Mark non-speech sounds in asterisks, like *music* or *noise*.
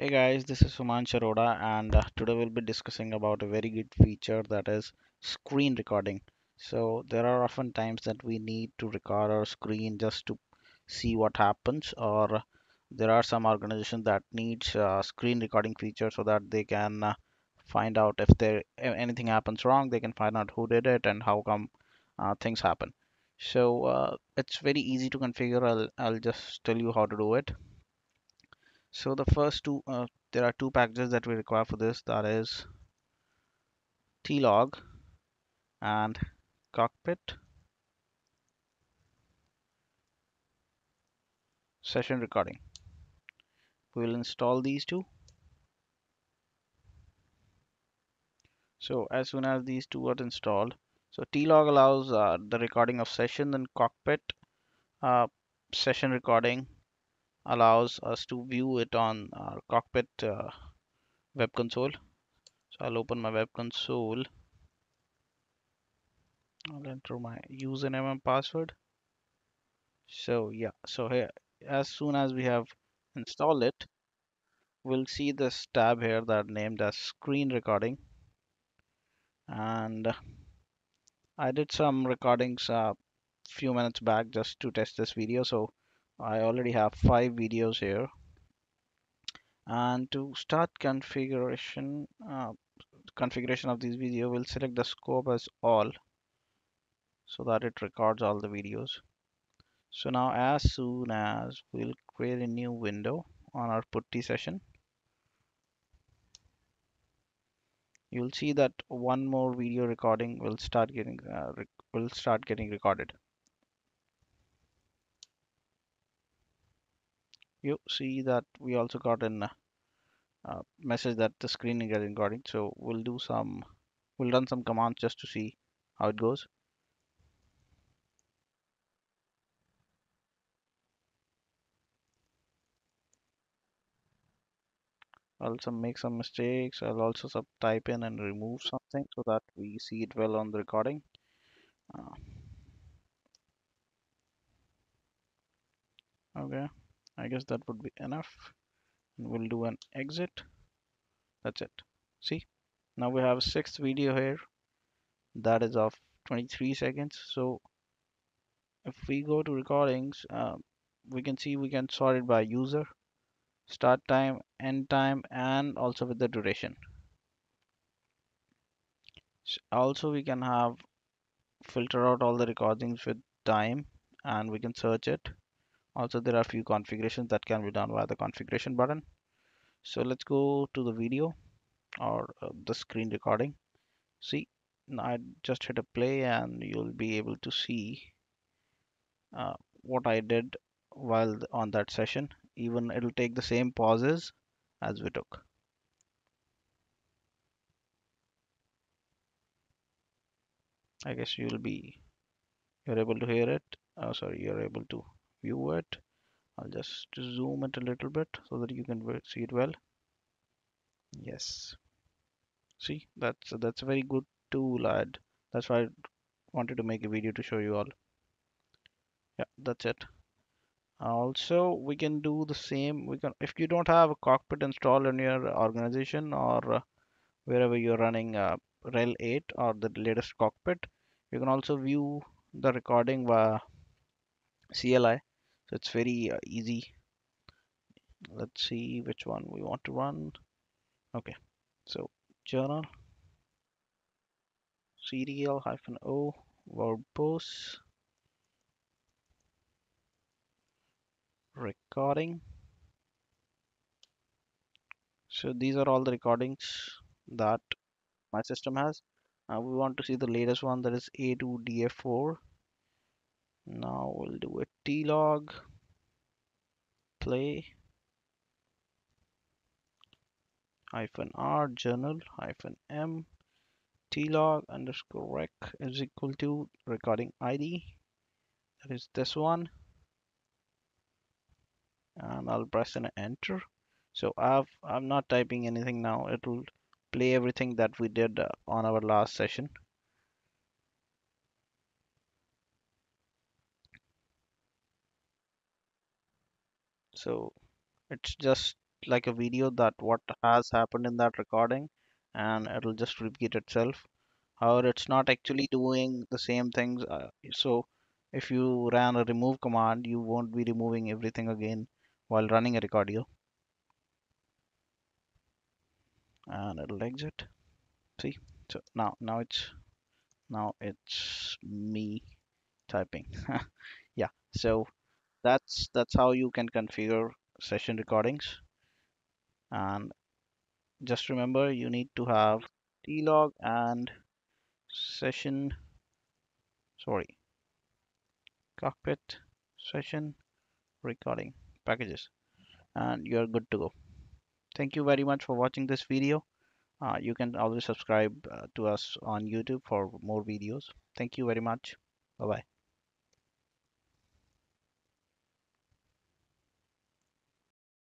Hey guys, this is Somansh Arora, and uh, today we'll be discussing about a very good feature that is screen recording. So there are often times that we need to record our screen just to see what happens, or there are some organizations that needs uh, screen recording feature so that they can uh, find out if there anything happens wrong, they can find out who did it and how come uh, things happen. So uh, it's very easy to configure. I'll I'll just tell you how to do it. So the first two, uh, there are two packages that we require for this. That is tlog and cockpit session recording. We will install these two. So as soon as these two are installed, so tlog allows uh, the recording of session and cockpit uh, session recording allows us to view it on our cockpit uh, web console. So I'll open my web console. I'll enter my username and password. So yeah, so here as soon as we have installed it, we'll see this tab here that named as screen recording and I did some recordings a few minutes back just to test this video so I already have five videos here. And to start configuration uh, configuration of this video we'll select the scope as all so that it records all the videos. So now as soon as we'll create a new window on our putty session you'll see that one more video recording will start getting uh, will start getting recorded you see that we also got an uh, message that the screen is getting recording. So we'll do some we'll run some commands just to see how it goes. Also make some mistakes. I'll also sub type in and remove something so that we see it well on the recording. Uh, okay I guess that would be enough. And we'll do an exit. That's it. See? Now we have a sixth video here. That is of 23 seconds. So if we go to recordings uh, we can see we can sort it by user start time end time and also with the duration. Also we can have filter out all the recordings with time and we can search it also there are a few configurations that can be done via the configuration button. So let's go to the video or uh, the screen recording. See I just hit a play and you'll be able to see uh, what I did while on that session. Even it'll take the same pauses as we took. I guess you'll be you're able to hear it. Oh sorry you're able to view it. I'll just zoom it a little bit so that you can see it well. Yes. See that's that's a very good tool I'd that's why I wanted to make a video to show you all. Yeah that's it. Also we can do the same. We can if you don't have a cockpit installed in your organization or uh, wherever you're running uh, RHEL 8 or the latest cockpit you can also view the recording via CLI so it's very uh, easy. Let's see which one we want to run. Okay. So journal. Serial hyphen o. Verbose. Recording. So these are all the recordings that my system has. Uh, we want to see the latest one that is a2df4 now we'll do a tlog play hyphen r journal hyphen m tlog underscore rec is equal to recording id that is this one. And I'll press an enter. So I've I'm not typing anything now. It will play everything that we did uh, on our last session so it's just like a video that what has happened in that recording and it'll just repeat itself. However it's not actually doing the same things uh, so if you ran a remove command you won't be removing everything again while running a recordio and it'll exit. See? So now now it's now it's me typing. *laughs* Yeah so that's that's how you can configure session recordings. And just remember you need to have tlog and session sorry cockpit session recording packages and you're good to go. Thank you very much for watching this video. Uh, you can always subscribe uh, to us on youtube for more videos. Thank you very much. Bye bye